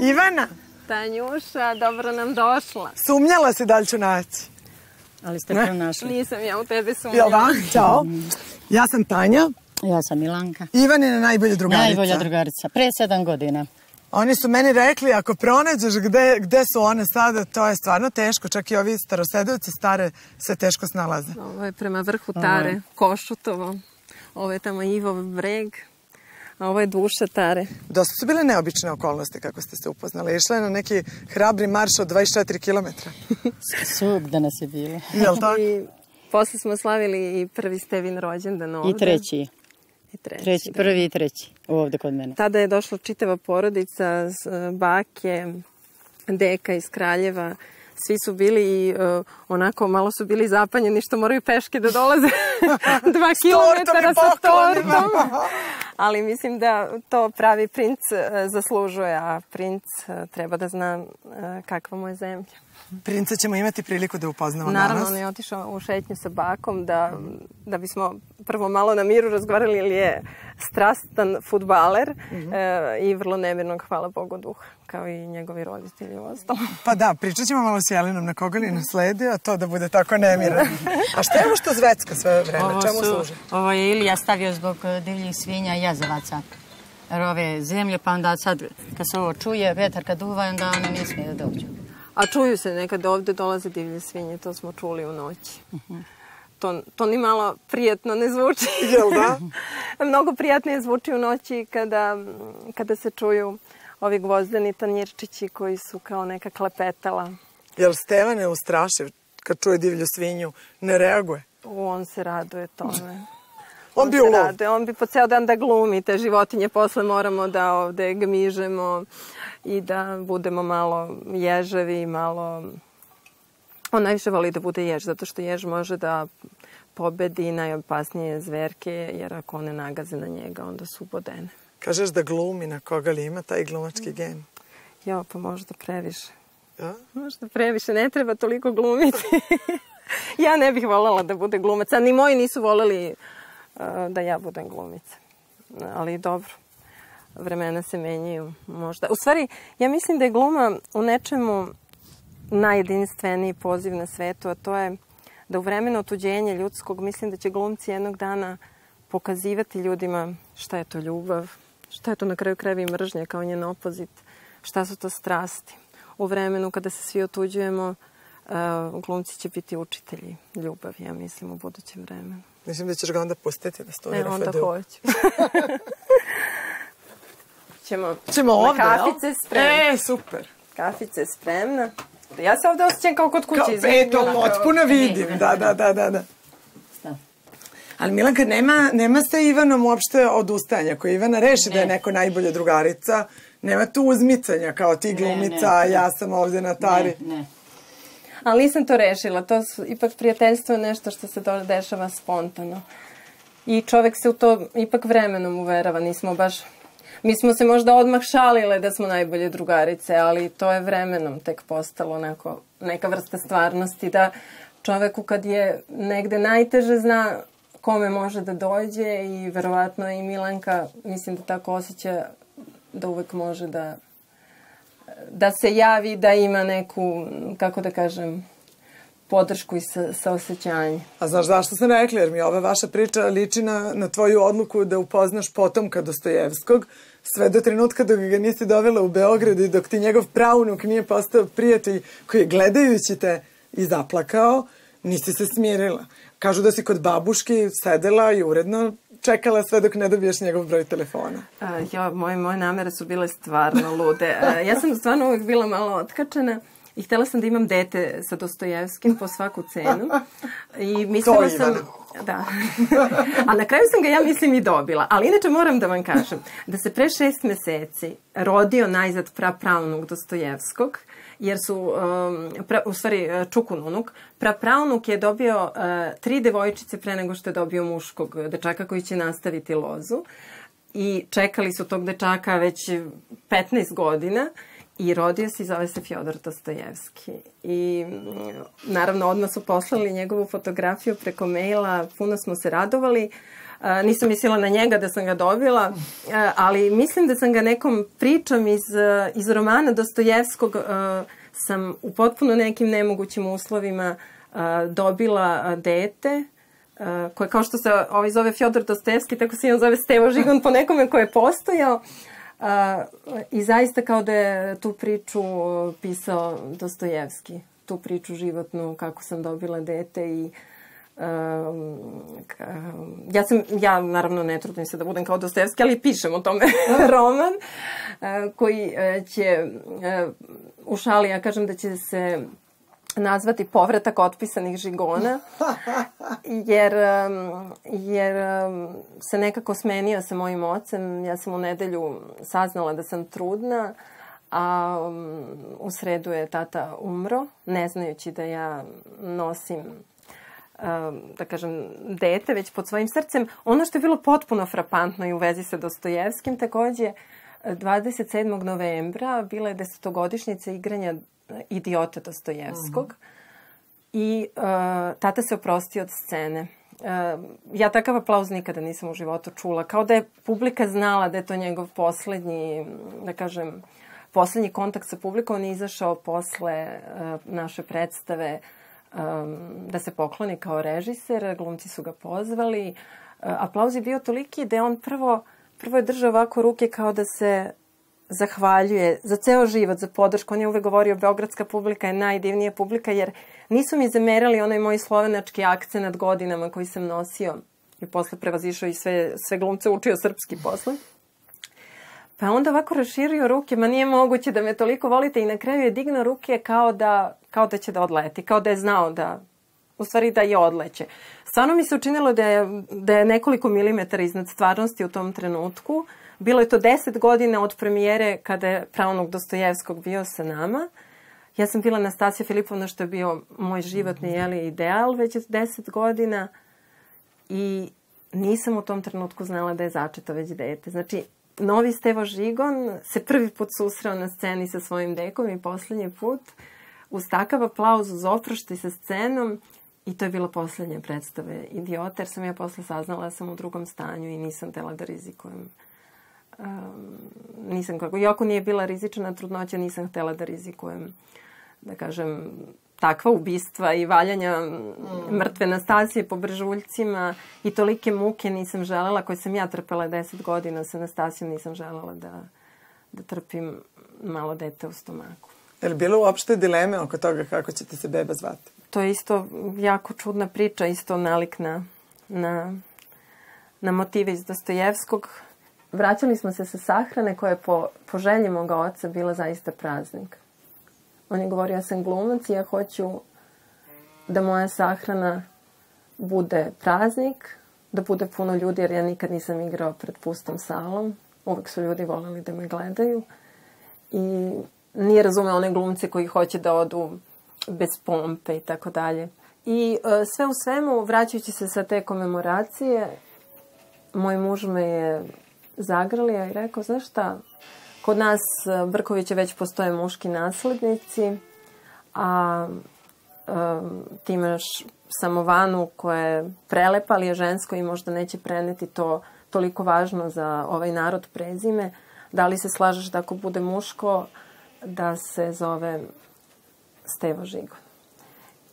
Ivana, Tanjuša, dobro nam došla. sumnjala si da li ću naći. Ali ste Ne. pronašli. Nisam ja u tebe Jel sumnjala. da? Ćao. Ja sam Tanja, Ja sam Milanka. Ivanina najbolja drugarica. Najbolja drugarica. Pre sedam godina. Oni su meni rekli, ako pronađeš gde, gde su one sada, to je stvarno teško. Čak i ovi starosedovci stare se teško snalaze. Ovo je prema vrhu Tare, Košutovo. Ovo je tamo Ivov breg. A ovo je duša Tare. Dosta su bile neobične okolnosti kako ste se upoznali. Išla je na neki hrabri marš od 24 km. Svugde nas je bilo. Jel tako? I posle smo slavili i prvi Stevin rođendan ovde. I treći. I treći. Treći, da. prvi i treći. Ovde kod mene. Tada je došla čitava porodica, s- bake, deka iz Kraljeva. Svi su bili i e, onako malo su bili zapanjeni što moraju peške da dolaze dva kilometara sa tortom. Ali mislim da to pravi princ e, zaslužuje, a princ e, treba da zna e, kakva mu je zemlja. Princa ćemo imati priliku da upoznamo Naravno, danas. on je otišao u šetnju sa bakom da, da bismo prvo malo na miru razgovarali ili je strastan futbaler e, i vrlo nemirnog, hvala Bogu, duha, kao i njegovi roditelji u ostalom. Pa da, pričat ćemo malo s Jelinom na koga li nasledi, a to da bude tako nemiran. A šta je ovo što zvecka sve vreme? Čemu služi? ovo je Ilija stavio zbog eh, divljih svinja i jazavaca. Jer ove zemlje, pa onda sad kad se ovo čuje, vetar kad duva, onda one ne smije da dođu. A čuju se nekad ovde dolaze divlje svinje, to smo čuli u noći. To, to ni malo prijatno ne zvuči. Jel da? Mnogo prijatnije zvuči u noći kada, kada se čuju ovi gvozdeni tanjirčići koji su kao neka klepetala. Jel Stevan je ustrašiv kad čuje divlju svinju? Ne reaguje? U, on se raduje tome. On bi se u lov. raduje, On bi po ceo dan da glumi te životinje, posle moramo da ovde gmižemo i da budemo malo ježevi, malo... On najviše voli da bude jež, zato što jež može da pobedi najopasnije zverke, jer ako one nagaze na njega, onda su ubodene. Kažeš da glumi na koga li ima taj glumački gen. Jo, pa možda previše. Ja? Možda previše, ne treba toliko glumiti. ja ne bih voljela da bude glumac, a ni moji nisu voljeli uh, da ja budem glumica. Ali dobro, vremena se menjaju možda. U stvari, ja mislim da je gluma u nečemu najjedinstveniji poziv na svetu, a to je da u vremenu otuđenja ljudskog mislim da će glumci jednog dana pokazivati ljudima šta je to ljubav, šta je to na kraju krajeva i mržnja kao njen opozit, šta su to strasti. U vremenu kada se svi otuđujemo, glumci će biti učitelji ljubavi, ja mislim, u budućem vremenu. Mislim da ćeš ga onda pustiti da E, studira onda FDU. hoću. Ćemo, Ćemo ovde, jel? Kafice spremne. E, super. Kafica je spremna. Ja se ovde osjećam kao kod kuće. Kao, izvini, e, to Milana. potpuno vidim. Da, da, da, da. da. Šta? Ali Milanka, nema, nema sa Ivanom uopšte odustajanja. Ako Ivana reši da je neko najbolja drugarica, nema tu uzmicanja kao ti glumica, a ne. ja sam ovde na tari. Ne, ne. Ali nisam to rešila. To su, ipak prijateljstvo je nešto što se dešava spontano. I čovek se u to ipak vremenom uverava. Nismo baš... Mi smo se možda odmah šalile da smo najbolje drugarice, ali to je vremenom tek postalo neko, neka vrsta stvarnosti da čoveku kad je negde najteže zna kome može da dođe i verovatno i Milanka mislim da tako osjeća da uvek može da da se javi da ima neku, kako da kažem, podršku i sa, sa osjećanjem. A znaš zašto sam rekla? Jer mi ova vaša priča liči na, na tvoju odluku da upoznaš potomka Dostojevskog, sve do trenutka dok ga nisi dovela u Beograd i dok ti njegov praunuk nije postao prijatelj koji je gledajući te i zaplakao, nisi se smirila. Kažu da si kod babuške sedela i uredno čekala sve dok ne dobiješ njegov broj telefona. A, jo, moje, moje namere su bile stvarno lude. A, ja sam stvarno uvek bila malo otkačena i htela sam da imam dete sa Dostojevskim po svaku cenu. I mislila sam... Da. A na kraju sam ga, ja mislim, i dobila. Ali inače moram da vam kažem da se pre šest meseci rodio najzad prapravnuk Dostojevskog, jer su, um, pra, u stvari, Čukununuk, prapravnuk je dobio uh, tri devojčice pre nego što je dobio muškog dečaka koji će nastaviti lozu. I čekali su tog dečaka već 15 godina i rodio se i zove se Fjodor Dostojevski. I naravno odmah su poslali njegovu fotografiju preko maila, puno smo se radovali. A, nisam mislila na njega da sam ga dobila, a, ali mislim da sam ga nekom pričom iz, iz romana Dostojevskog a, sam u potpuno nekim nemogućim uslovima dobila dete koje kao što se ovaj zove Fjodor Dostojevski, tako se i on zove Stevo Žigon po nekome ko je postojao. Uh, I zaista kao da je tu priču pisao Dostojevski, tu priču životnu kako sam dobila dete i Uh, ja sam, ja naravno ne trudim se da budem kao Dostojevski, ali pišem o tome roman uh, koji uh, će uh, u šali, ja kažem da će se nazvati povratak otpisanih žigona, jer, jer se nekako smenio sa mojim ocem. Ja sam u nedelju saznala da sam trudna, a u sredu je tata umro, ne znajući da ja nosim da kažem, dete već pod svojim srcem. Ono što je bilo potpuno frapantno i u vezi sa Dostojevskim, takođe, 27. novembra bila je desetogodišnjica igranja idiota Dostojevskog. Mm -hmm. I uh, tata se oprostio od scene. Uh, ja takav aplauz nikada nisam u životu čula. Kao da je publika znala da je to njegov poslednji, da kažem, poslednji kontakt sa publikom. On je izašao posle uh, naše predstave um, da se pokloni kao režiser. Glumci su ga pozvali. Uh, aplauz je bio toliki da je on prvo, prvo je držao ovako ruke kao da se zahvaljuje za ceo život, za podršku. On je uvek govorio, beogradska publika je najdivnija publika, jer nisu mi zamerali onaj moj slovenački akcenat godinama koji sam nosio i posle prevazišao i sve, sve glumce učio srpski posle. Pa onda ovako raširio ruke, ma nije moguće da me toliko volite i na kraju je dignuo ruke kao da, kao da će da odleti, kao da je znao da, u stvari da je odleće. Stvarno mi se učinilo da je, da je nekoliko milimetara iznad stvarnosti u tom trenutku. Uh, Bilo je to deset godina od premijere kada je pravnog Dostojevskog bio sa nama. Ja sam bila Nastasija Filipovna što je bio moj životni jeli, ideal već deset godina i nisam u tom trenutku znala da je začeto već dete. Znači, novi Stevo Žigon se prvi put susreo na sceni sa svojim dekom i poslednji put uz takav aplauz, uz oproštaj sa scenom i to je bila poslednja predstave Idiota, jer sam ja posle saznala da sam u drugom stanju i nisam tela da rizikujem um, nisam kako, iako nije bila rizična trudnoća, nisam htela da rizikujem, da kažem, takva ubistva i valjanja mm. mrtve Nastasije po bržuljcima i tolike muke nisam želela, koje sam ja trpela deset godina sa Nastasijom, nisam želela da, da trpim malo dete u stomaku. Je li bilo uopšte dileme oko toga kako ćete se beba zvati? To je isto jako čudna priča, isto nalik na, na, na motive iz Dostojevskog vraćali smo se sa sahrane koja je po, po želji moga oca bila zaista praznik. On je govorio, ja sam glumac i ja hoću da moja sahrana bude praznik, da bude puno ljudi, jer ja nikad nisam igrao pred pustom salom. Uvek su ljudi voleli da me gledaju. I nije razumeo one glumce koji hoće da odu bez pompe i tako dalje. I e, sve u svemu, vraćajući se sa te komemoracije, moj muž me je zagrlio i rekao, znaš šta, kod nas e, Brkoviće već postoje muški naslednici, a um, ti imaš samovanu koja je prelepa, ali je žensko i možda neće preneti to toliko važno za ovaj narod prezime. Da li se slažeš da ako bude muško, da se zove Stevo Žigon?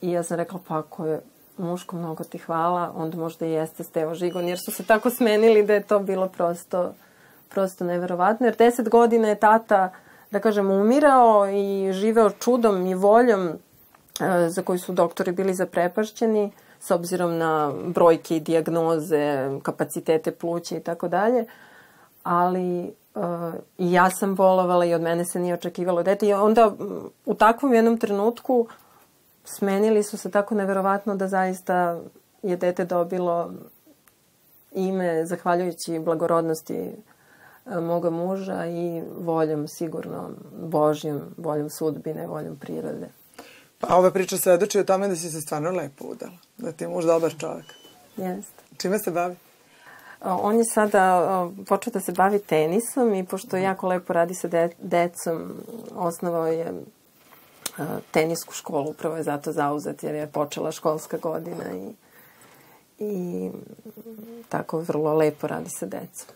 I ja sam rekla, pa ako je muško, mnogo ti hvala, onda možda i jeste Stevo Žigon, jer su se tako smenili da je to bilo prosto, prosto neverovatno, jer deset godina je tata, da kažem, umirao i živeo čudom i voljom e, za koju su doktori bili zaprepašćeni, s obzirom na brojke i diagnoze, kapacitete pluća i tako dalje, ali uh, i ja sam bolovala i od mene se nije očekivalo. Dete i onda u takvom jednom trenutku smenili su se tako neverovatno da zaista je dete dobilo ime zahvaljujući blagorodnosti e, moga muža i voljom sigurno Božjom, voljom sudbine, voljom prirode. Pa ova priča svedoči o tome da si se stvarno lepo udala, da ti je muž dobar čovjek. Jeste. Čime se bavi? On je sada počeo da se bavi tenisom i pošto jako lepo radi sa de decom, osnovao je tenisku školu, upravo je zato zauzet jer je počela školska godina i, i tako vrlo lepo radi sa decom.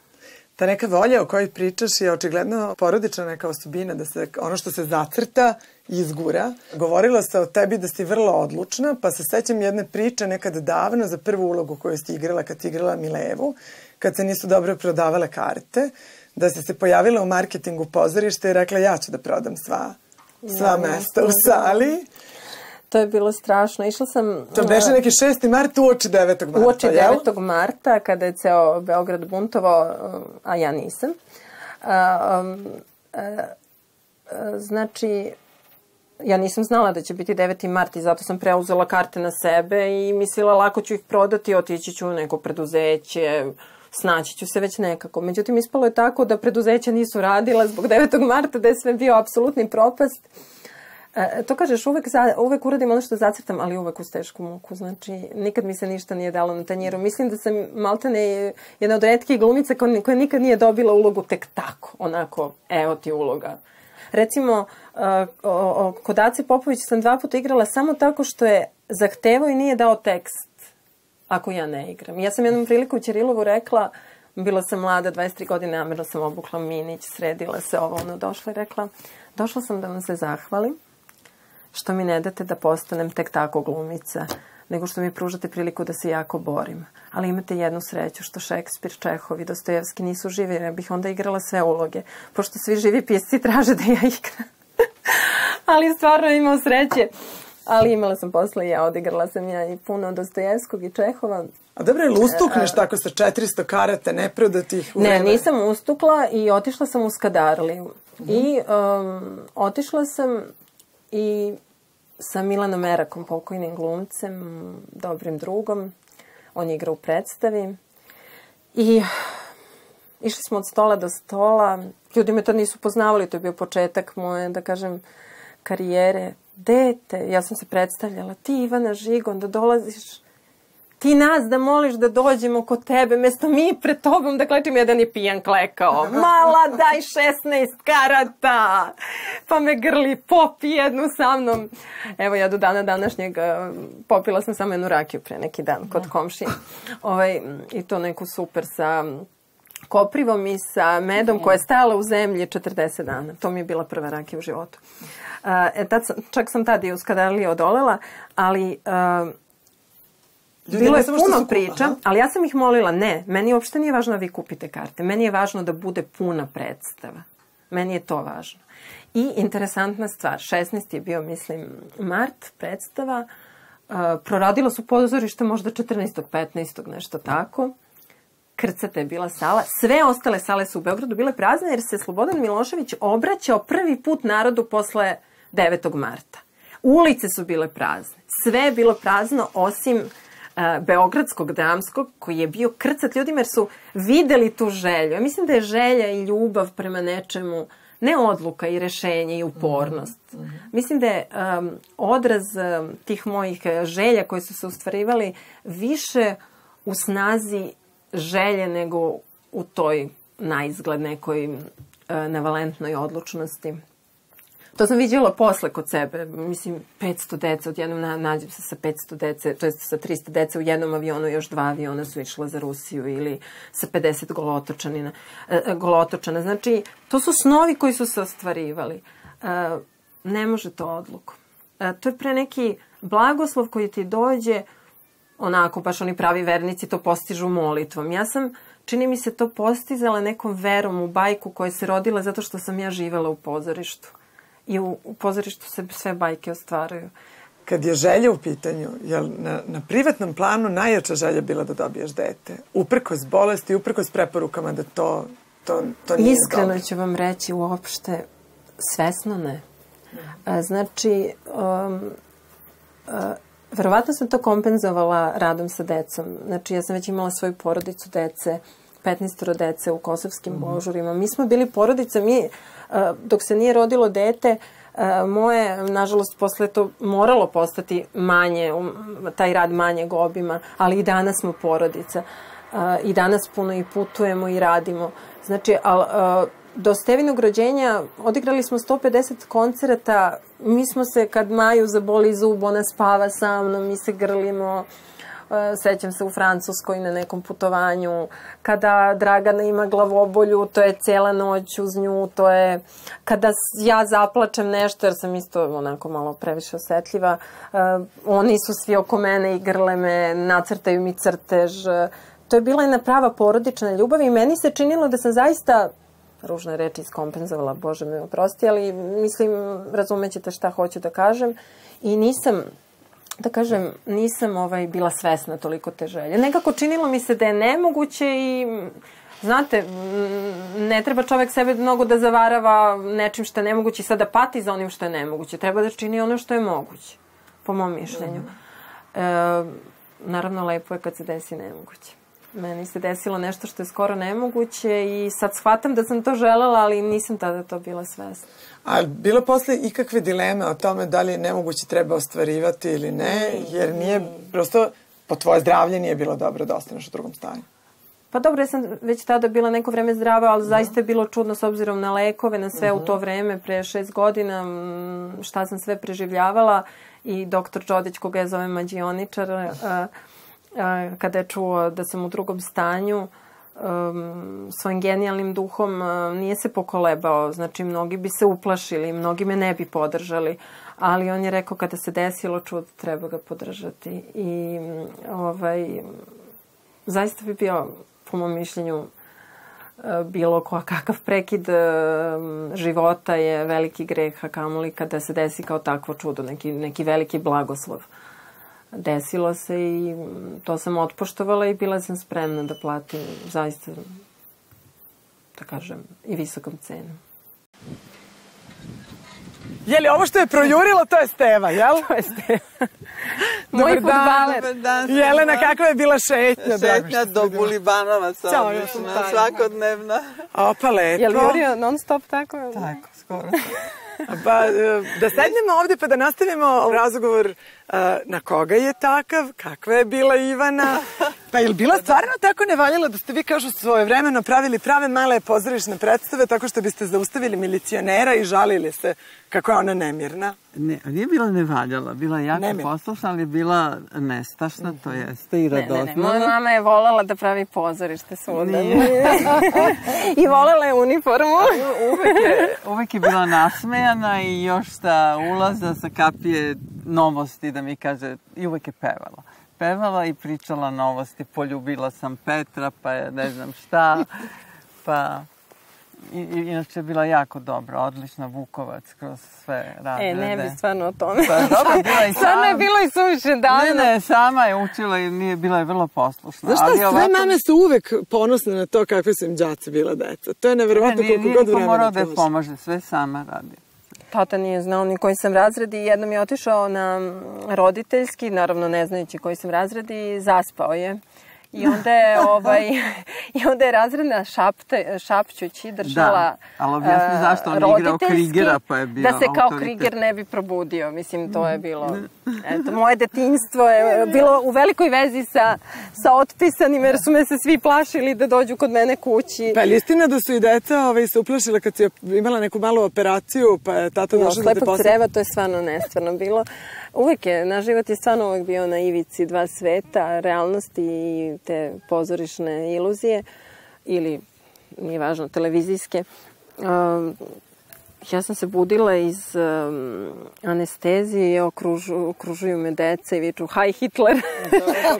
Ta neka volja o kojoj pričaš je očigledno porodična neka osobina, da se ono što se zacrta izgura. Govorila se o tebi da si vrlo odlučna, pa se sećam jedne priče nekad davno za prvu ulogu koju si igrala kad si igrala Milevu, kad se nisu dobro prodavale karte, da si se pojavila u marketingu pozorišta i rekla ja ću da prodam sva, sva mesta u sali. To je bilo strašno. Išla sam... To beše neki 6. mart uoči 9. marta, Uoči 9. Jel? marta, kada je ceo Beograd buntovao, a ja nisam. A, um, a, a, znači, ja nisam znala da će biti 9. mart i zato sam preuzela karte na sebe i mislila lako ću ih prodati, otići ću u neko preduzeće, snaći ću se već nekako. Međutim, ispalo je tako da preduzeća nisu radila zbog 9. marta, da je sve bio apsolutni propast. E, to kažeš, uvek, za, uvek uradim ono što zacrtam, ali uvek uz tešku muku. Znači, nikad mi se ništa nije dalo na tanjiru. Mislim da sam maltene jedna od redkih glumica koja, koja nikad nije dobila ulogu tek tako. Onako, evo ti uloga. Recimo, o, kod Ace Popović sam dva puta igrala samo tako što je zahtevao i nije dao tekst ako ja ne igram. Ja sam jednom priliku u Ćirilovu rekla, bila sam mlada, 23 godine, namerno sam obukla minić, sredila se ovo, ono, došla i rekla, došla sam da vam se zahvalim, što mi ne date da postanem tek tako glumica, nego što mi pružate priliku da se jako borim. Ali imate jednu sreću što Šekspir, Čehov i Dostojevski nisu živi, jer bih onda igrala sve uloge, pošto svi živi pisci traže da ja igram. Ali stvarno imao sreće. Ali imala sam posle i ja, odigrala sam ja i puno Dostojevskog i Čehova. A dobro, je ustukneš tako sa 400 karata neprodatih? Ne, nisam ustukla i otišla sam u Skadarliju. -huh. I um, otišla sam i sa Milanom Erakom, pokojnim glumcem, dobrim drugom. On je igrao u predstavi. I išli smo od stola do stola. Ljudi me to nisu poznavali, to je bio početak moje, da kažem, karijere. Dete, ja sam se predstavljala, ti Ivana Žigon, da dolaziš ti nas da moliš da dođemo kod tebe, mesto mi pred tobom da klečim, jedan je pijan klekao. Mala, daj 16 karata! Pa me grli, popi jednu sa mnom. Evo ja do dana današnjeg popila sam samo jednu rakiju pre neki dan kod komšije. Ovaj, I to neku super sa koprivom i sa medom koja je stajala u zemlji 40 dana. To mi je bila prva rakija u životu. E, tad sam, čak sam tada i u Skadarliji odolela, ali uh, Ljudi, Bilo je puno priča, aha. ali ja sam ih molila, ne, meni uopšte nije važno da vi kupite karte. Meni je važno da bude puna predstava. Meni je to važno. I interesantna stvar, 16. je bio, mislim, mart predstava, uh, proradilo su pozorište možda 14. 15. nešto tako. Krcata je bila sala. Sve ostale sale su u Beogradu bile prazne jer se Slobodan Milošević obraćao prvi put narodu posle 9. marta. Ulice su bile prazne. Sve je bilo prazno osim Beogradskog dramskog koji je bio krcat ljudima jer su videli tu želju. Ja mislim da je želja i ljubav prema nečemu ne odluka i rešenje i upornost. Mm -hmm. Mislim da je um, odraz um, tih mojih želja koje su se ustvarivali više u snazi želje nego u toj na izgled nekoj uh, nevalentnoj odlučnosti. To sam vidjela posle kod sebe. Mislim, 500 dece, odjednom na, nađem se sa 500 dece, to je sa 300 dece u jednom avionu, još dva aviona su išla za Rusiju ili sa 50 golotočanina, e, golotočana. Znači, to su snovi koji su se ostvarivali. E, ne može to odluku. E, to je pre neki blagoslov koji ti dođe, onako, baš oni pravi vernici to postižu molitvom. Ja sam, čini mi se, to postizala nekom verom u bajku koja se rodila zato što sam ja živela u pozorištu i u, u pozorištu se sve bajke ostvaraju. Kad je želja u pitanju, je na, na privatnom planu najjača želja bila da dobiješ dete? Uprkos bolesti, uprkos preporukama da to, to, to nije Iskreno dobro. ću vam reći, uopšte svesno ne. A, znači, um, verovatno sam to kompenzovala radom sa decom. Znači, ja sam već imala svoju porodicu dece, 15 dece u kosovskim mm -hmm. božurima. Mi smo bili porodica, mi dok se nije rodilo dete, moje, nažalost, posle to moralo postati manje, taj rad manjeg obima, ali i danas smo porodica. I danas puno i putujemo i radimo. Znači, al, do Stevinog rođenja odigrali smo 150 koncerata. Mi smo se, kad Maju zaboli zub, ona spava sa mnom, mi se grlimo. sećam se u Francuskoj na nekom putovanju, kada Dragana ima glavobolju, to je cijela noć uz nju, to je kada ja zaplačem nešto, jer sam isto onako malo previše osetljiva, uh, oni su svi oko mene i grle me, nacrtaju mi crtež, to je bila jedna prava porodična ljubav i meni se činilo da sam zaista ružne reči iskompenzovala, Bože me oprosti, ali mislim, razumećete šta hoću da kažem. I nisam, da kažem, nisam ovaj, bila svesna toliko te želje. Nekako činilo mi se da je nemoguće i Znate, ne treba čovek sebe mnogo da zavarava nečim što je nemoguće i sada da pati za onim što je nemoguće. Treba da čini ono što je moguće, po mom mišljenju. E, naravno, lepo je kad se desi nemoguće. Meni se desilo nešto što je skoro nemoguće i sad shvatam da sam to želela, ali nisam tada to bila svesna. A bilo posle ikakve dileme o tome da li je nemoguće treba ostvarivati ili ne, jer nije, prosto, po tvoje zdravlje nije bilo dobro da ostaneš u drugom stanju. Pa dobro, ja sam već tada bila neko vreme zdrava, ali zaista je bilo čudno s obzirom na lekove, na sve uh -huh. u to vreme, pre šest godina, šta sam sve preživljavala i doktor Čodić, koga je zove mađioničar, uh, kada je čuo da sam u drugom stanju, um, svojim genijalnim duhom uh, nije se pokolebao. Znači, mnogi bi se uplašili, mnogi me ne bi podržali, ali on je rekao kada se desilo čud, treba ga podržati. I ovaj, zaista bi bio, po mom mišljenju, bilo ko kakav prekid života je veliki greh, a kamoli kada se desi kao takvo čudo, neki, neki veliki blagoslov. Desilo se i to sam otpoštovala i bila sam spremna da platim zaista, da kažem, i visokom cenu. Je li ovo što je projurilo, to je Steva, jel? To je Steva. Moj futbaler. Dobar dan. Jelena, kakva je bila šetnja? Šetnja do Bulibanovaca, obična, svakodnevna. Opa, lepo. Je li jurio non stop tako? Tako, skoro. Pa, da sednemo ovde pa da nastavimo razgovor na koga je takav, kakva je bila Ivana. Pa je li bila stvarno tako nevaljala da ste vi kažu svoje vremeno pravili prave male pozorišne predstave tako što biste zaustavili milicionera i žalili se kako je ona nemirna? Ne, nije bila nevaljala, bila jako Nemir. poslušna, ali je bila nestašna, to jeste i radosna. Ne, ne, ne, moja mama je volela da pravi pozorište svuda. I volela je uniformu. uvek, je, uvek je bila nasmejana i još sa ulaza sa kapije novosti da mi kaže, i uvek je pevala. Pevala i pričala novosti, poljubila sam Petra, pa je ne znam šta, pa... I, inače je bila jako dobra, odlična Vukovac kroz sve razrede. E, ne bi stvarno o tome. Pa dobro, bila i sama. Stvarno je bilo i suviše davno. Ne, ne, sama je učila i nije, bila je vrlo poslušna. Znaš šta, sve ovako... mame su uvek ponosne na to kakve su im džaci bila deca. To je neverovatno ne, koliko god vremena. Nije morao da je pomaže, sve sama radi. Tata nije znao ni koji sam razred i jednom je otišao na roditeljski, naravno ne znajući koji sam razred i zaspao je. I onda je, ovaj, i onda je razredna šapte, šapćući držala da, ali objasni zašto on je igrao Krigera pa je bio Da se kao Kriger ne bi probudio. Mislim, to je bilo... Eto, moje detinstvo je bilo u velikoj vezi sa, sa otpisanim, jer su me se svi plašili da dođu kod mene kući. Pa je istina da su i deca ovaj, se uplašila kad si imala neku malu operaciju, pa je tata došla da te posle... creva, to je stvarno nestvarno bilo. Uvek je, naš život je stvarno uvek bio na ivici dva sveta, realnosti i te pozorišne iluzije ili, nije važno, televizijske. Um, ja sam se budila iz um, anestezije i okružu, okružuju me deca i viču Haj Hitler.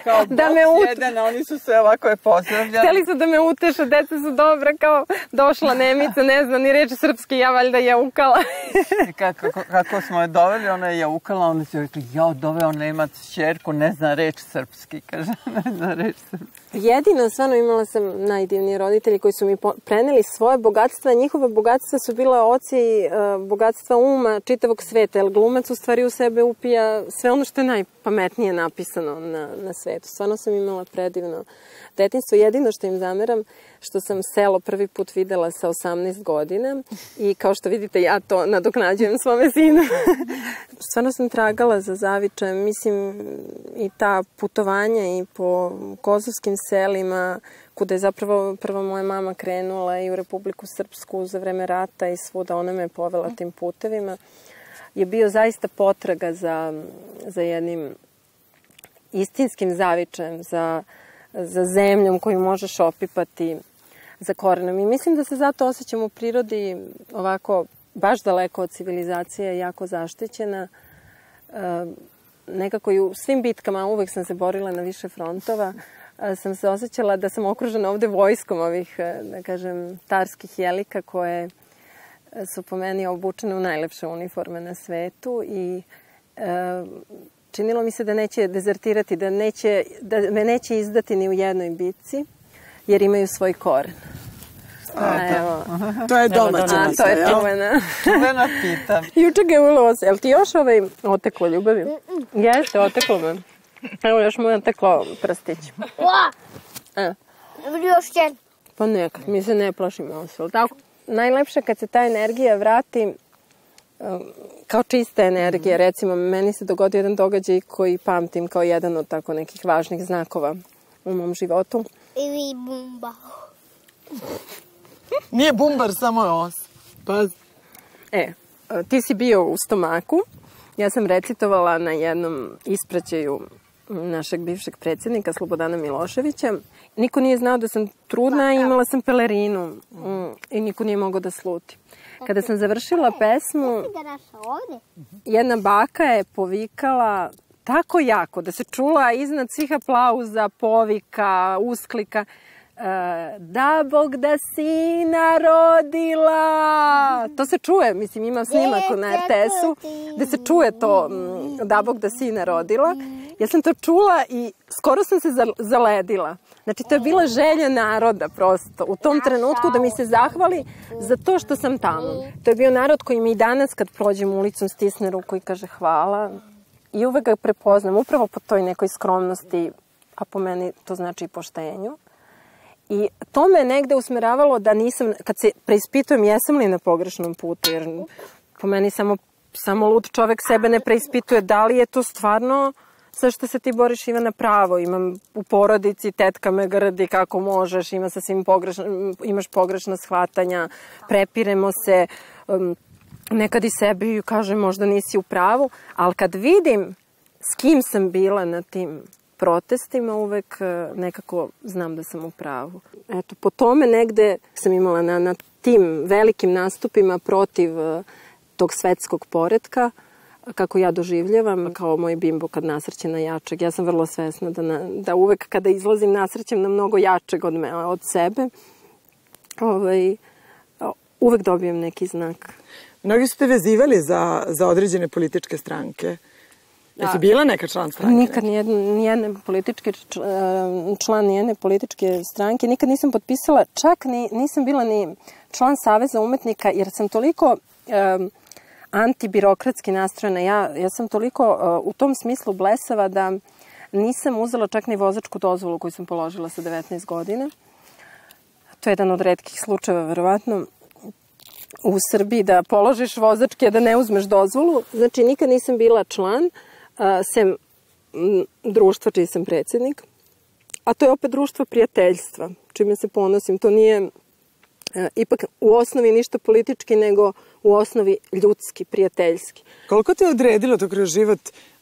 kao da me ut... jedan, oni su se ovako je pozdravljali. Hteli su da me uteše, deca su dobra, kao došla Nemica, ne zna ni reči srpski, ja valjda je ukala. kako, kako smo je doveli, ona je ukala, onda su rekli, ja, doveo Nemac čerku, ne zna reč srpski, kaže, ne zna reč srpski. Jedino, stvarno imala sam najdivnije roditelji koji su mi preneli svoje bogatstva. Njihova bogatstva su bila oci uh, bogatstva uma čitavog sveta, jer glumac u stvari u sebe upija sve ono što je najpametnije napisano na, na svetu. Stvarno sam imala predivno detinstvo. Jedino što im zameram, što sam selo prvi put videla sa 18 godina i kao što vidite ja to nadoknađujem svome sinu. Stvarno sam tragala za zavičajem. Mislim i ta putovanja i po kozovskim selima kuda je zapravo prva moja mama krenula i u Republiku Srpsku za vreme rata i svuda ona me povela tim putevima je bio zaista potraga za, za jednim istinskim zavičajem, za, za zemljom koju možeš opipati, za korenom. I mislim da se zato osjećam u prirodi ovako baš daleko od civilizacije, jako zaštićena. E, nekako i u svim bitkama uvek sam se borila na više frontova. E, sam se osjećala da sam okružena ovde vojskom ovih, e, da kažem, tarskih jelika koje su po meni obučene u najlepše uniforme na svetu i e, činilo mi se da neće dezertirati, da, neće, da me neće izdati ni u jednoj bitci, jer imaju svoj koren. A, evo. To je domaća A, to je čuvena. Čuvena pita. Juče ga je ulo Jel ti još ovaj oteklo ljubavi? Jeste, oteklo me. Evo još mu je oteklo prstić. Ua! E. Još jedan. Pa nekad, mi se ne plašimo se, tako? Najlepše kad se ta energija vrati kao čista energija. Recimo, meni se dogodio jedan događaj koji pamtim kao jedan od tako nekih važnih znakova u mom životu. Ili bumba. Nije bumbar, samo je os. Paz. E, ti si bio u stomaku. Ja sam recitovala na jednom ispraćaju našeg bivšeg predsjednika Slobodana Miloševića. Niko nije znao da sam trudna i imala sam pelerinu mm, i niko nije mogao da sluti. Kada sam završila pesmu, jedna baka je povikala tako jako da se čula iznad svih aplauza, povika, usklika da Bog da sina rodila. To se čuje, mislim imam snimak na RTS-u da se čuje to mm, da Bog da sina rodila. Ja sam to čula i skoro sam se za- zaledila. Znači, to je bila želja naroda prosto u tom trenutku da mi se zahvali za to što sam tamo. To je bio narod koji mi i danas kad prođem ulicom stisne ruku i kaže hvala. I uvek ga prepoznam upravo po toj nekoj skromnosti, a po meni to znači i poštenju. I to me negde usmeravalo da nisam, kad se preispitujem jesam li na pogrešnom putu, jer po meni samo, samo lud čovek sebe ne preispituje da li je to stvarno sa što se ti boriš Ivana pravo. Imam u porodici, tetka me grdi kako možeš, ima sa svim pogrešno, imaš pogrešna shvatanja, prepiremo se, um, nekad i sebi kažem možda nisi u pravu, ali kad vidim s kim sam bila na tim protestima, uvek e, nekako znam da sam u pravu. Eto, po tome negde sam imala na, na tim velikim nastupima protiv e, tog svetskog poredka, kako ja doživljavam, kao moj bimbo kad nasrće na jačeg. Ja sam vrlo svesna da, na, da uvek kada izlazim nasrćem na mnogo jačeg od, me, od sebe. Ovaj, uvek dobijem neki znak. Mnogi su te vezivali za, za određene političke stranke. Jesi bila neka član stranke? Nikad nijedne, nijedne političke e, član nijedne političke stranke, nikad nisam potpisala, čak ni, nisam bila ni član Saveza umetnika, jer sam toliko um, antibirokratski nastrojena. Ja, ja sam toliko uh, u tom smislu blesava da nisam uzela čak ni vozačku dozvolu koju sam položila sa 19 godina. To je jedan od redkih slučajeva, verovatno, u Srbiji da položiš vozačke, da ne uzmeš dozvolu. Znači, nikad nisam bila član, uh, sem društva čiji sam predsednik. A to je opet društvo prijateljstva, čime se ponosim. To nije e, ipak u osnovi ništa politički, nego u osnovi ljudski, prijateljski. Koliko te je odredilo to kroz život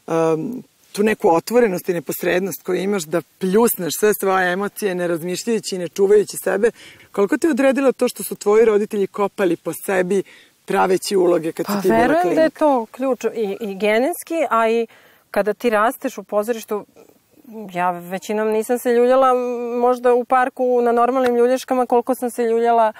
um, tu neku otvorenost i neposrednost koju imaš da pljusneš sve svoje emocije ne razmišljajući i ne čuvajući sebe? Koliko te je odredilo to što su tvoji roditelji kopali po sebi praveći uloge kad Pa si ti bila verujem klinka? da je to ključ i, i genetski, a i kada ti rasteš u pozorištu, ja većinom nisam se ljuljala možda u parku na normalnim ljuljaškama koliko sam se ljuljala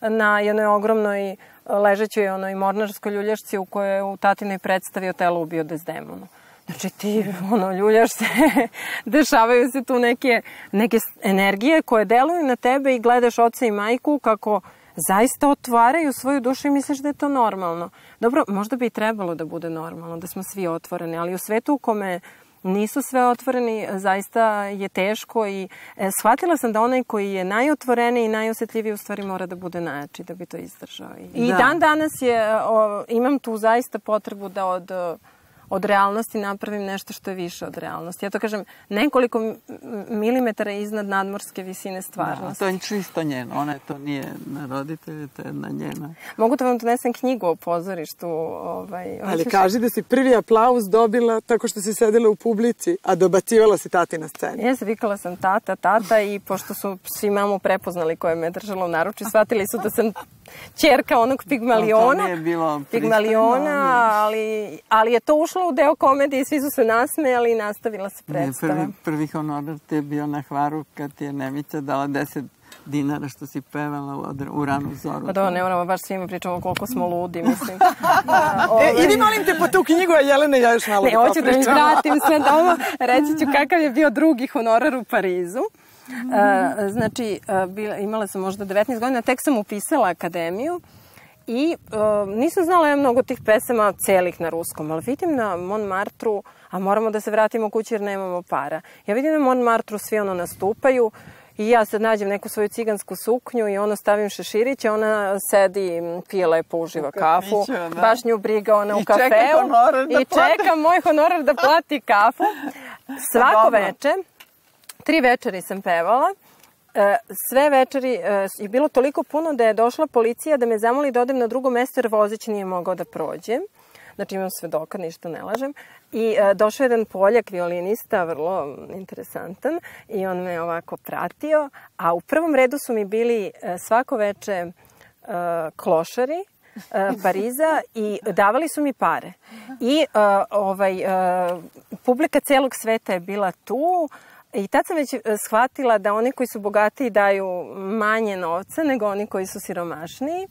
na jednoj ogromnoj ležećoj onoj mornarskoj ljuljašci u kojoj je u tatinoj predstavi Otelo ubio Dezdemonu. Znači ti ono, ljuljaš se, dešavaju se tu neke, neke energije koje deluju na tebe i gledaš oca i majku kako zaista otvaraju svoju dušu i misliš da je to normalno. Dobro, možda bi i trebalo da bude normalno, da smo svi otvoreni, ali u svetu u kome nisu sve otvoreni, zaista je teško i e, shvatila sam da onaj koji je najotvoreniji i najosetljiviji u stvari mora da bude najjači da bi to izdržao. I, I Da. dan danas je, o, imam tu zaista potrebu da od od realnosti napravim nešto što je više od realnosti. Ja to kažem nekoliko milimetara iznad nadmorske visine Da, stvarnosti. to je čisto njeno. Ona to nije na roditelje, to je na njena. Mogu da vam donesem knjigu o pozorištu. Ovaj, Ali hoćeš- kaži da si prvi aplauz dobila tako što si sedela u publici, a dobacivala si tati na sceni. Jeste, vikala sam tata, tata i pošto su svi mamu prepoznali koja me držala u naruči, shvatili su da sam čerka onog Pigmaliona. To nije bilo pristojno, Pigmaliona, ali, ali je to ušlo u deo komedije i svi su se nasmejali i nastavila se Ne, predstava. prvi, prvi honorar ti je bio na hvaru kad ti je Nemica dala 10 dinara što si pevala u, u ranu zoru. Pa da, ne moramo baš svima pričamo koliko smo ludi, mislim. E, idi molim te po tu knjigu, a Jelena ja još malo Ne, da hoću da popričamo. vratim sve da ovo. Reći ću kakav je bio drugi honorar u Parizu. E, znači, e, bila, imala sam možda 19 godina, tek sam upisala akademiju i e, nisam znala ja mnogo tih pesama celih na ruskom, ali vidim na Montmartru, a moramo da se vratimo kući jer nemamo para. Ja vidim na Montmartru svi ono nastupaju i ja sad nađem neku svoju cigansku suknju i ono stavim šeširiće, ona sedi, pije lepo, uživa kafu, kafiću, da. baš nju briga ona u I čeka kafeu da i plati. čeka moj honorar da plati kafu. Svako Dobro. veče, tri večeri sam pevala, sve večeri e, je bilo toliko puno da je došla policija da me zamoli da odem na drugo mesto jer vozić nije mogao da prođe. Znači imam svedoka, ništa ne lažem. I e, došao je jedan poljak violinista, vrlo interesantan, i on me ovako pratio. A u prvom redu su mi bili e, svako veče e, klošari, e, Pariza i davali su mi pare. I e, ovaj, e, publika celog sveta je bila tu i tad sam već e, shvatila da oni koji su bogatiji daju manje novca nego oni koji su siromašniji.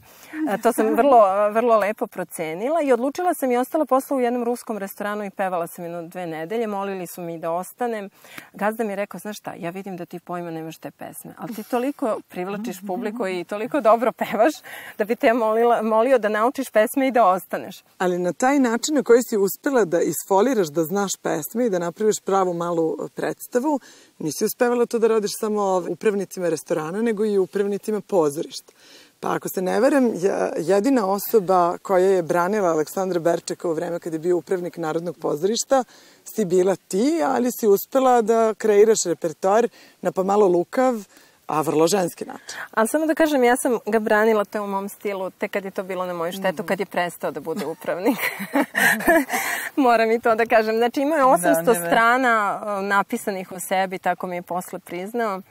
E, To sam vrlo, vrlo lepo procenila i odlučila sam i ostala posla u jednom ruskom restoranu i pevala sam jedno dve nedelje. Molili su mi da ostanem. Gazda mi je rekao, znaš šta, ja vidim da ti pojma nemaš te pesme, ali ti toliko privlačiš publiku i toliko dobro pevaš da bi te molila, molio da naučiš pesme i da ostaneš. Ali na taj način na koji si uspela da isfoliraš da znaš pesme i da napraviš pravu malu predstavu, nisi uspevala to da radiš samo upravnicima restorana, nego i upravnicima pozorišta. Pa ako se ne je- jedina osoba koja je branila Aleksandra Berčeka u vreme kad je bio upravnik Narodnog pozorišta si bila ti, ali si uspela da kreiraš repertoar na pa malo lukav, a vrlo ženski način. Ali samo da kažem, ja sam ga branila to u mom stilu, te kad je to bilo na moju štetu, kad je prestao da bude upravnik. Moram i to da kažem. Znači imao je 800 Da, strana napisanih o sebi, tako mi je posle priznao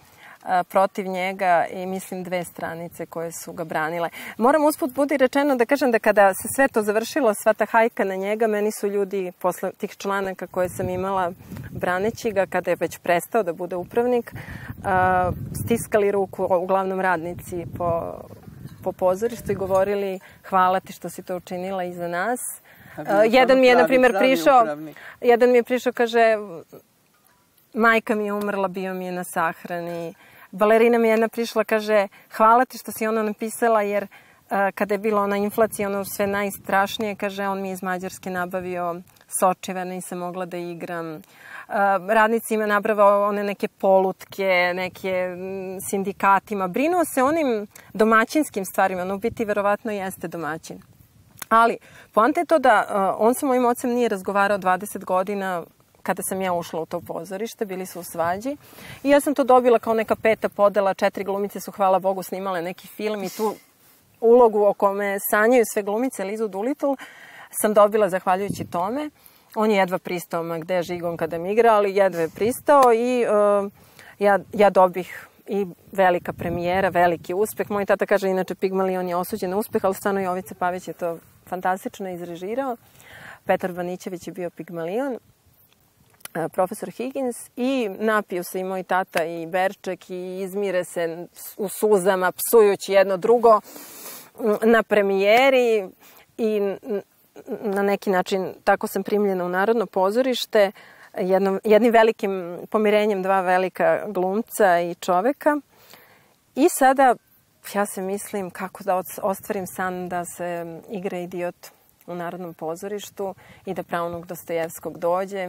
protiv njega i mislim dve stranice koje su ga branile. Moram usput budi rečeno da kažem da kada se sve to završilo, sva ta hajka na njega, meni su ljudi posle tih članaka koje sam imala braneći ga, kada je već prestao da bude upravnik, stiskali ruku, uglavnom radnici po, po pozorištu i govorili hvala ti što si to učinila i za nas. Uh, jedan mi je, na primjer, prišao, upravnik. jedan mi je prišao, kaže, majka mi je umrla, bio mi je na sahrani. Balerina mi je jedna prišla, kaže, hvala ti što si ono napisala, jer kada je bila ona inflacija, ono sve najstrašnije, kaže, on mi je iz Mađarske nabavio sočive, nisam mogla da igram. Radnicima nabrava one neke polutke, neke sindikatima. Brinuo se onim domaćinskim stvarima, ono u biti verovatno jeste domaćin. Ali, poanta je to da on sa mojim ocem nije razgovarao 20 godina kada sam ja ušla u to pozorište, bili su u svađi. I ja sam to dobila kao neka peta podela, četiri glumice su, hvala Bogu, snimale neki film i tu ulogu o kome sanjaju sve glumice, Lizu Doolittle, sam dobila zahvaljujući tome. On je jedva pristao ma gde je Žigon kada mi igra, ali jedva je pristao i uh, ja, ja dobih i velika premijera, veliki uspeh. Moj tata kaže, inače Pigmalion je osuđen na uspeh, ali stvarno Jovica Pavić je to fantastično izrežirao. Petar Banićević je bio Pigmalion profesor Higgins i napiju se i moj tata i Berček i izmire se u suzama psujući jedno drugo na premijeri i na neki način tako sam primljena u Narodno pozorište jednom, jednim velikim pomirenjem dva velika glumca i čoveka. I sada ja se mislim kako da os- ostvarim san da se igra idiot u Narodnom pozorištu i da pravnog Dostojevskog dođe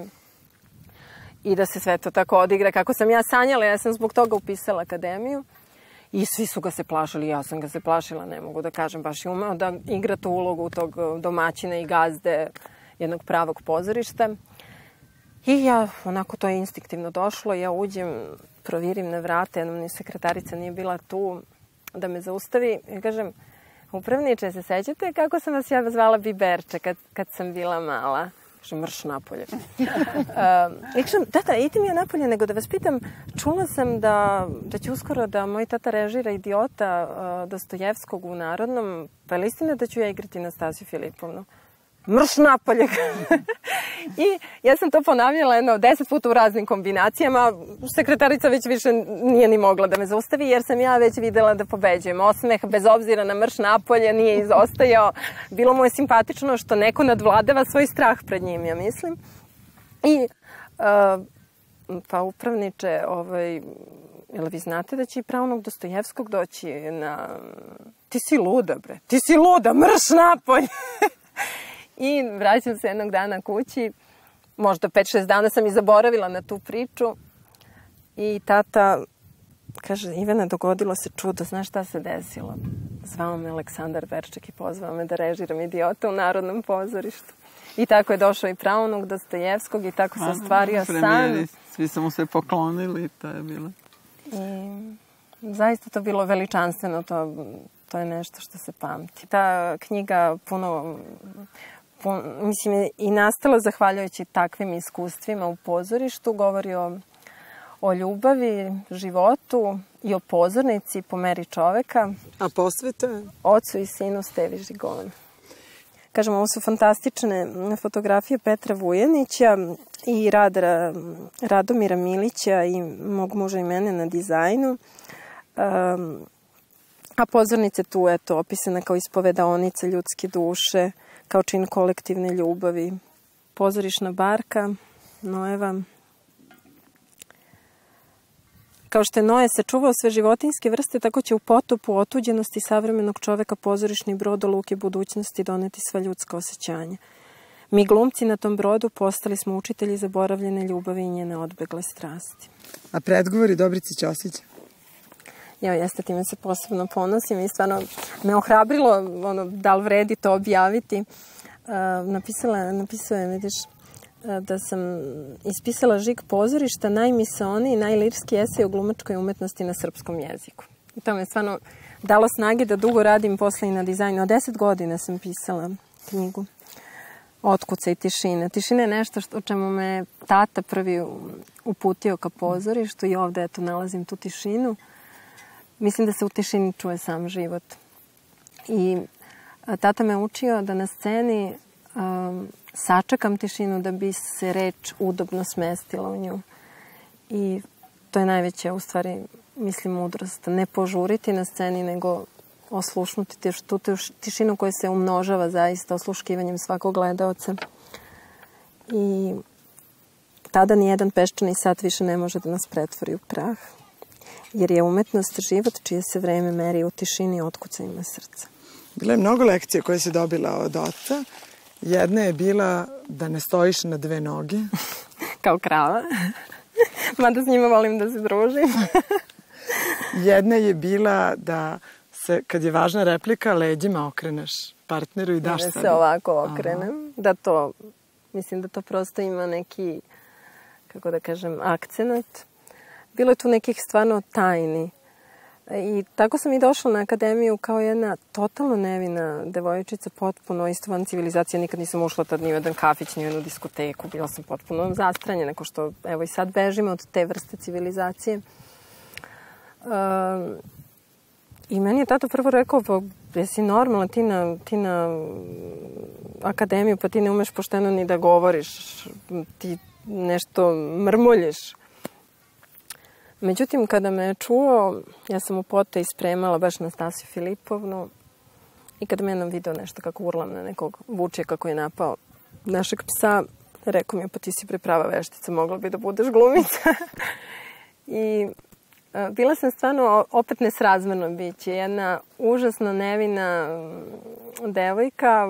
i da se sve to tako odigra kako sam ja sanjala. Ja sam zbog toga upisala akademiju i svi su ga se plašili, ja sam ga se plašila, ne mogu da kažem, baš je umeo da igra tu ulogu tog domaćina i gazde jednog pravog pozorišta. I ja, onako to je instinktivno došlo, ja uđem, provirim na vrate, jednom ni sekretarica nije bila tu da me zaustavi. I kažem, upravniče, se sećate kako sam vas ja zvala Biberče kad, kad sam bila mala? Kažem, mrš napolje. uh, I kažem, tata, idite mi ja napolje, nego da vas pitam, čula sam da, da će uskoro da moj tata režira idiota uh, Dostojevskog u Narodnom, pa je li istina da ću ja igrati Nastasiju Filipovnu? Mrš napolje. I ja sam to ponavljala jedno deset puta u raznim kombinacijama. Sekretarica već više nije ni mogla da me zaustavi jer sam ja već videla da pobeđujem. Osmeh bez obzira na mrš napolje nije izostajao. Bilo mu je simpatično što neko nadvladava svoj strah pred njim, ja mislim. I uh, pa upravniče, ovaj, jel vi znate da će i pravnog Dostojevskog doći na... Ti si luda, bre. Ti si luda, mrš napolje. I vraćam se jednog dana kući, možda 5-6 dana sam i zaboravila na tu priču. I tata kaže, Ivana, dogodilo se čudo, znaš šta se desilo? Zvao me Aleksandar Verček i pozvao me da režiram idiota u Narodnom pozorištu. I tako je došao i pravnog Dostojevskog i tako se ostvario san. Svi su mu se poklonili, to je bilo. I zaista to bilo veličanstveno, to, to je nešto što se pamti. Ta knjiga puno mislim, je i nastala zahvaljujući takvim iskustvima u pozorištu. Govori o, o ljubavi, životu i o pozornici po meri čoveka. A posveta? Ocu i sinu Stevi Žigovan. Kažem, ovo su fantastične fotografije Petra Vujanića i rad Radomira Milića i mog muža i mene na dizajnu. Um, a pozornice tu, eto, opisana kao ispovedaonica ljudske duše, kao čin kolektivne ljubavi. Pozorišna barka, Noeva. Kao što je Noe sačuvao sve životinske vrste, tako će u potopu otuđenosti savremenog čoveka pozorišni brod do luke budućnosti doneti sva ljudska osjećanja. Mi glumci na tom brodu postali smo učitelji zaboravljene ljubavi i njene odbegle strasti. A predgovori Dobrici Ćosić? Ja, jeste, time se posebno ponosim i stvarno me ohrabrilo ono, da li vredi to objaviti. Uh, napisala, napisao je, vidiš, da sam ispisala žig pozorišta, najmisaoni i najlirski esej o glumačkoj umetnosti na srpskom jeziku. I to me stvarno dalo snage da dugo radim posle i na dizajnu. Od deset godina sam pisala knjigu. Otkuca i tišina. Tišina je nešto što, o čemu me tata prvi uputio ka pozorištu i ovde eto nalazim tu tišinu. Uh, mislim da se u tišini čuje sam život. I tata me učio da na sceni um, sačekam tišinu da bi se reč udobno smestila u nju. I to je najveća, u stvari, mislim, mudrost. Ne požuriti na sceni, nego oslušnuti tu tišinu koja se umnožava zaista osluškivanjem svakog gledalca. I tada ni jedan peščani sat više ne može da nas pretvori u prah jer je umetnost život čije se vreme meri u tišini otkucajima srca. Bila je mnogo lekcija koje si dobila od oca. Jedna je bila da ne stojiš na dve noge. Kao krava. Mada s njima volim da se družim. Jedna je bila da se, kad je važna replika, leđima okreneš partneru i daš da sebi. se ovako okrenem. Aha. Da to, mislim da to prosto ima neki, kako da kažem, akcenat bilo je tu nekih stvarno tajni. I tako sam i došla na akademiju kao jedna totalno nevina devojčica, potpuno isto van civilizacije. Nikad nisam ušla tad ni u jedan kafić, ni u jednu diskoteku. Bila sam potpuno zastranjena, ko što evo i sad bežimo od te vrste civilizacije. Um, I meni je tato prvo rekao, pa jesi normalna, ti na, ti na akademiju, pa ti ne umeš pošteno ni da govoriš, ti nešto mrmuljiš. Međutim, kada me je čuo, ja sam u pota ispremala baš na Stasiju Filipovnu i kada me jednom video nešto kako urlam na nekog vuče kako je napao našeg psa, rekao mi je, pa ti si preprava veštica, mogla bi da budeš glumica. I a, bila sam stvarno opet nesrazmerno biće. Jedna užasno nevina devojka,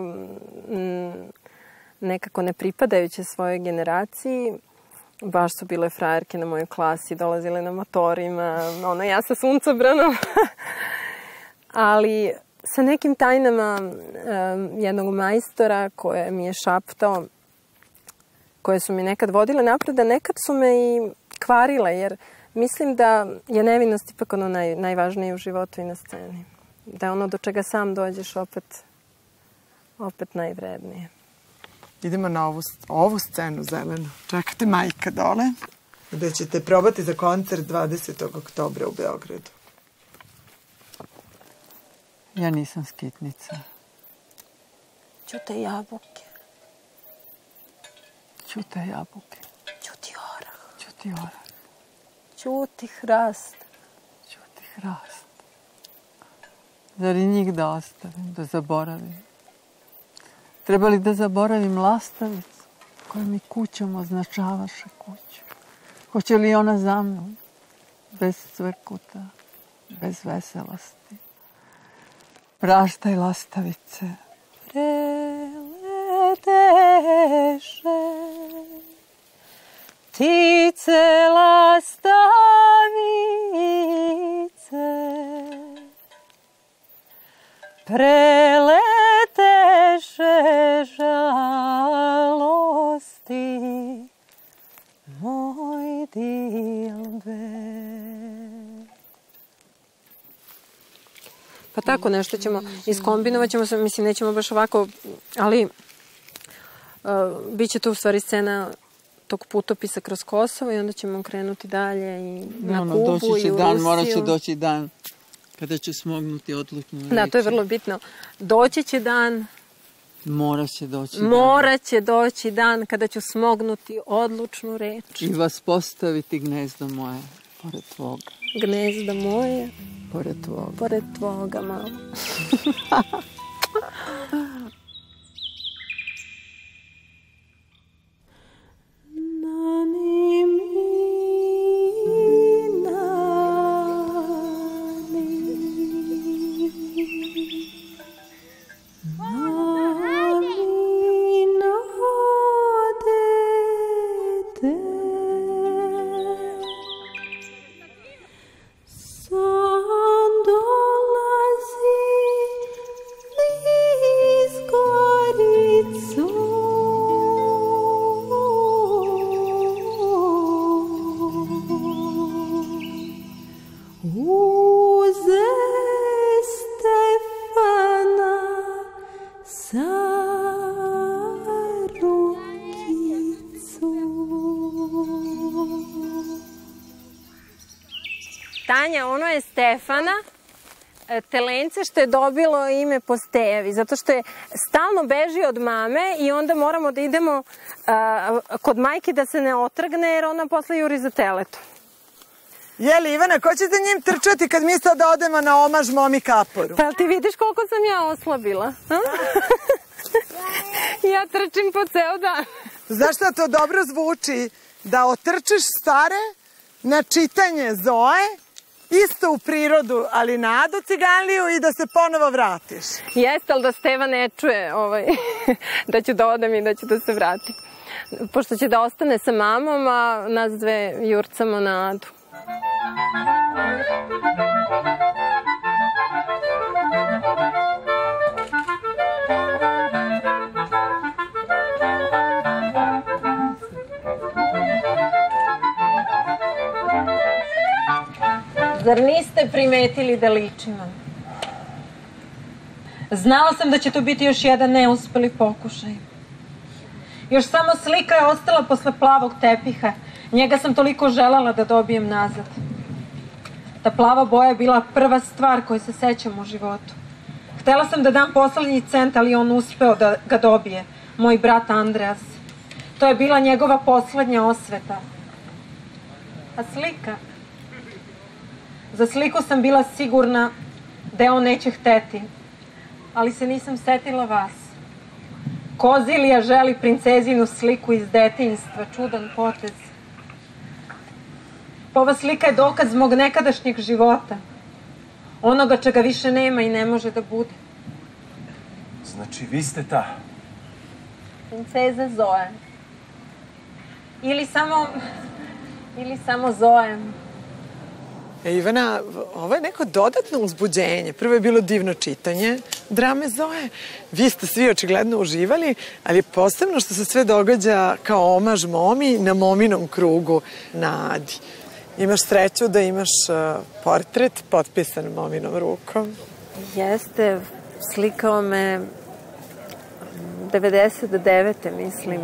m, nekako ne pripadajuće svojoj generaciji, baš su bile frajerke na mojoj klasi, dolazile na motorima, ono, ja sa suncobranom. Ali sa nekim tajnama um, jednog majstora koje mi je šaptao koje su mi nekad vodile napred, a nekad su me i kvarile, jer mislim da je nevinost ipak ono naj, najvažnije u životu i na sceni. Da je ono do čega sam dođeš opet, opet najvrednije. Idemo na ovu, ovu scenu zelenu. Čekate majka dole, gde ćete probati za koncert 20. oktobra u Beogradu. Ja nisam skitnica. Ćute jabuke, Ćute jabuke, ćuti orah, ćuti orah, ćuti hrast. ćuti hrast. Zar i njih da ostavim, da zaboravim? Treba li da zaboravim lastavicu koja mi kućom označavaše kuću? Hoće li ona za mnom, bez cvrkuta, bez veselosti? Praštaj lastavice, Preleteše ptice lastavice, preleteše tako nešto ćemo, iskombinovati ćemo se, mislim nećemo baš ovako, ali uh, bit će to u stvari scena tog putopisa kroz Kosovo i onda ćemo krenuti dalje i na ono, Kubu doći će i u dan, Rusiju. morat će doći dan kada će smognuti odlučnu reč. Da, to je vrlo bitno. Doći će dan, Morat će doći dan. morat će doći dan kada ću smognuti odlučnu reč. I vas postaviti gnezdo moje, pored tvoga, Gnezda moje, pored tvoga. pored tvoga malo. telence što je dobilo ime po Stevi, zato što je stalno beži od mame i onda moramo da idemo a, kod majke da se ne otrgne jer ona posle juri za teletom. Jeli, Ivana, ko će za njim trčati kad mi sad odemo na omaž momi kaporu? Pa ti vidiš koliko sam ja oslabila? a? ja trčim po ceo dan. Znaš šta to dobro zvuči? Da otrčeš stare na čitanje Zoe, isto u prirodu, ali na Adu Ciganliju i da se ponovo vratiš. Jeste, ali da Steva ne čuje ovaj, da ću da odem i da ću da se vratim. Pošto će da ostane sa mamom, a nas dve jurcamo na Adu. Zar niste primetili da ličim vam? Znala sam da će to biti još jedan neuspeli pokušaj. Još samo slika je ostala posle plavog tepiha. Njega sam toliko želela da dobijem nazad. Ta plava boja je bila prva stvar koju se sećam u životu. Htela sam da dam poslednji cent, ali on uspeo da ga dobije. Moj brat Andreas. To je bila njegova poslednja osveta. A slika? Za sliku sam bila sigurna da je on neće hteti, ali se nisam setila vas. Kozilija želi princezinu sliku iz detinjstva, čudan potez. Ova slika je dokaz mog nekadašnjeg života. Onoga čega više nema i ne može da bude. Znači, vi ste ta. Princeza Zoe. Ili samo... Ili samo Zoe. E, Ivana, ovo je neko dodatno uzbuđenje. Prvo je bilo divno čitanje drame Zoe. Vi ste svi očigledno uživali, ali posebno što se sve događa kao omaž momi na mominom krugu na Adi. Imaš sreću da imaš uh, portret potpisan mominom rukom. Jeste, slikao me 99. mislim.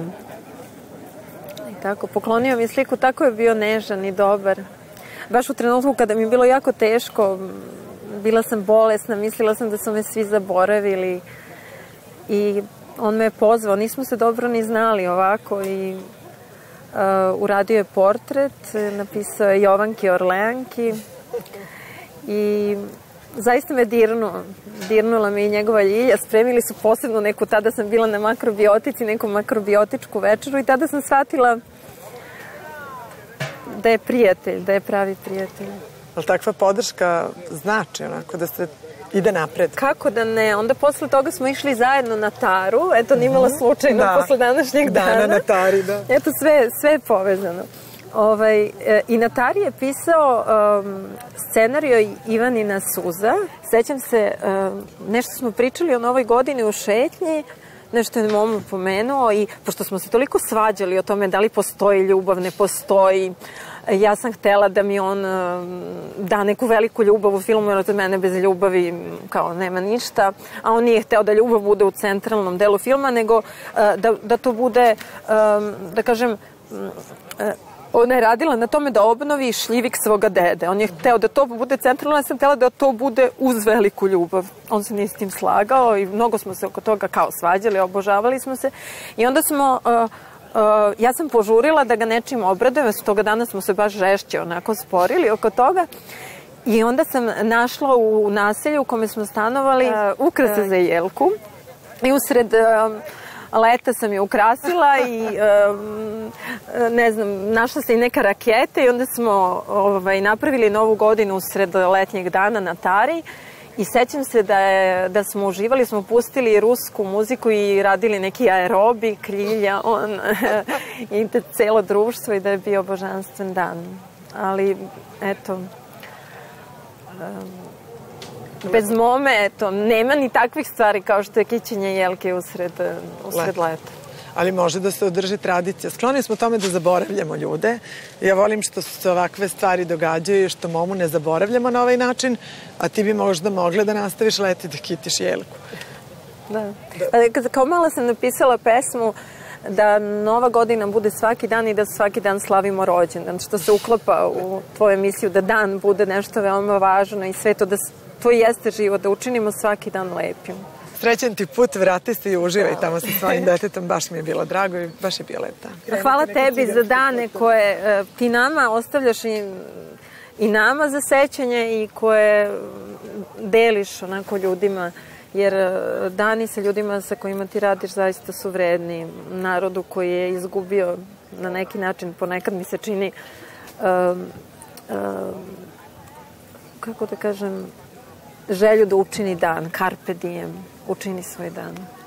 I tako, poklonio mi sliku, tako je bio nežan i dobar. Baš u trenutku kada mi je bilo jako teško, bila sam bolesna, mislila sam da su me svi zaboravili i on me je pozvao, nismo se dobro ni znali ovako i uh, uradio je portret, napisao je Jovanki Orleanki i zaista me dirnuo. Dirnula me i njegova ljilja. Spremili su posebno neku, tada sam bila na makrobiotici, neku makrobiotičku večeru i tada sam shvatila da je prijatelj, da je pravi prijatelj. Ali takva podrška znači onako da se ide napred. Kako da ne? Onda posle toga smo išli zajedno na Taru, eto nimala slučajno Da. posle današnjeg dana. Dana na Tari, da. Eto sve, sve je povezano. Ovaj, e, I na Tari je pisao um, scenario Ivanina Suza. Sećam se, um, nešto smo pričali o novoj godini u šetnji, nešto je momu pomenuo i pošto smo se toliko svađali o tome da li postoji ljubav, ne postoji, ja sam htela da mi on um, da neku veliku ljubav u filmu, jer od mene bez ljubavi kao nema ništa, a on nije hteo da ljubav bude u centralnom delu filma, nego uh, da, da to bude, um, da kažem, ona je radila na tome da obnovi šljivik svoga dede. On je hteo da to bude centralno, ja sam htela da to bude uz veliku ljubav. On se nije s tim slagao i mnogo smo se oko toga kao svađali, obožavali smo se. I onda smo, uh, uh, ja sam požurila da ga nečim obradujem, s toga dana smo se baš žešće onako sporili oko toga. I onda sam našla u naselju u kome smo stanovali uh, ukrase za jelku i usred uh, leta sam je ukrasila i um, ne znam, našla se i neka raketa i onda smo ovaj, napravili novu godinu sred letnjeg dana na Tari i sećam se da, je, da smo uživali, smo pustili rusku muziku i radili neki aerobik, Ljilja, on i te celo društvo i da je bio božanstven dan. Ali, eto, bez mome, eto, nema ni takvih stvari kao što je kićenje jelke usred, usred Leta. leta. ali može da se održi tradicija. Skloni smo tome da zaboravljamo ljude. Ja volim što se ovakve stvari događaju i što momu ne zaboravljamo na ovaj način, a ti bi možda mogla da nastaviš leti da kitiš jelku. Da. da. Kao mala sam napisala pesmu da nova godina bude svaki dan i da svaki dan slavimo rođendan, što se uklapa u tvoju emisiju, da dan bude nešto veoma važno i sve to da to jeste život, da učinimo svaki dan lepim. Srećan ti put, vrati se i uživaj tamo sa svojim detetom, baš mi je bilo drago i baš je bio lep dan. Hvala tebi za dane koje e, ti nama ostavljaš i, i nama za sećanje i koje deliš onako ljudima jer e, dani sa ljudima sa kojima ti radiš zaista su vredni narodu koji je izgubio na neki način, ponekad mi se čini um, um, kako da kažem želju da učini dan, carpe diem, učini svoj dan.